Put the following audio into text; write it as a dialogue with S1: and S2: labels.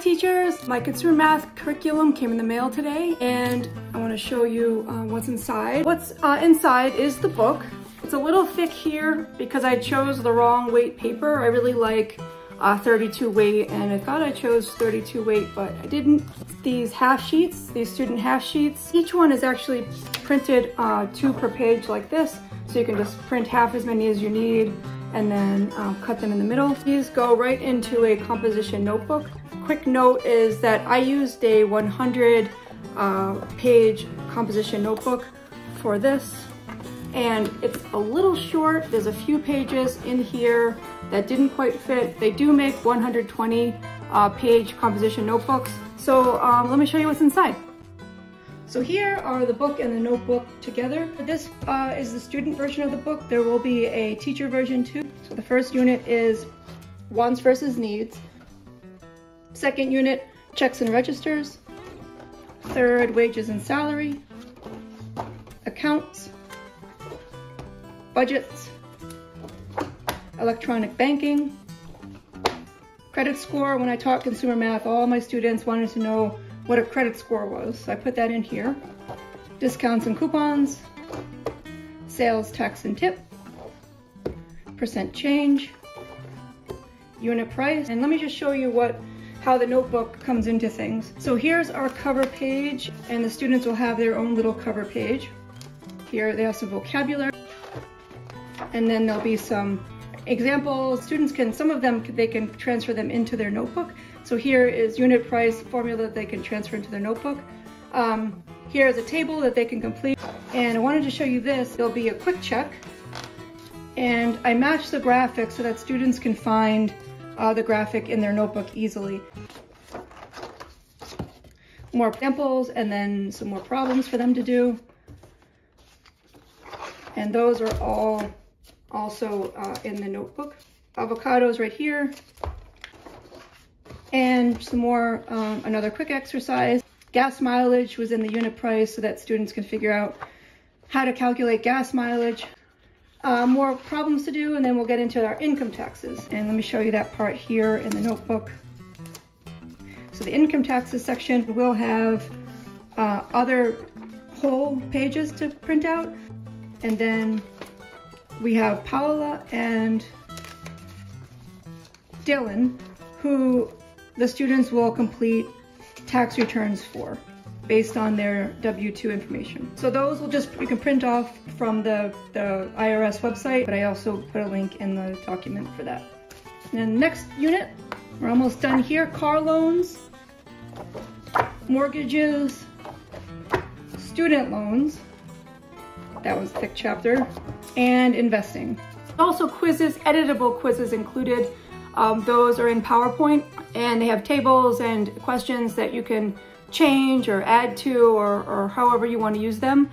S1: teachers! My consumer math curriculum came in the mail today and I want to show you uh, what's inside. What's uh, inside is the book. It's a little thick here because I chose the wrong weight paper. I really like uh, 32 weight and I thought I chose 32 weight but I didn't. These half sheets, these student half sheets, each one is actually printed uh, two per page like this so you can just print half as many as you need and then um, cut them in the middle. These go right into a composition notebook quick note is that I used a 100 uh, page composition notebook for this and it's a little short. There's a few pages in here that didn't quite fit. They do make 120 uh, page composition notebooks. So um, let me show you what's inside. So here are the book and the notebook together. This uh, is the student version of the book. There will be a teacher version too. So the first unit is wants versus needs. Second unit, checks and registers. Third, wages and salary. Accounts. Budgets. Electronic banking. Credit score. When I taught consumer math, all my students wanted to know what a credit score was. So I put that in here. Discounts and coupons. Sales tax and tip. Percent change. Unit price. And let me just show you what how the notebook comes into things. So here's our cover page and the students will have their own little cover page. Here they have some vocabulary and then there'll be some examples. Students can, some of them, they can transfer them into their notebook. So here is unit price formula that they can transfer into their notebook. Um, here is a table that they can complete. And I wanted to show you this. There'll be a quick check. And I match the graphics so that students can find uh, the graphic in their notebook easily. More examples and then some more problems for them to do. And those are all also uh, in the notebook. Avocados right here. And some more, um, another quick exercise. Gas mileage was in the unit price so that students can figure out how to calculate gas mileage uh, more problems to do and then we'll get into our income taxes. And let me show you that part here in the notebook. So the income taxes section will have uh, other whole pages to print out. And then we have Paula and Dylan, who the students will complete tax returns for based on their W-2 information. So those will just, you can print off from the, the IRS website, but I also put a link in the document for that. And next unit, we're almost done here, car loans, mortgages, student loans, that was thick chapter, and investing. Also quizzes, editable quizzes included. Um, those are in PowerPoint and they have tables and questions that you can change or add to or, or however you want to use them.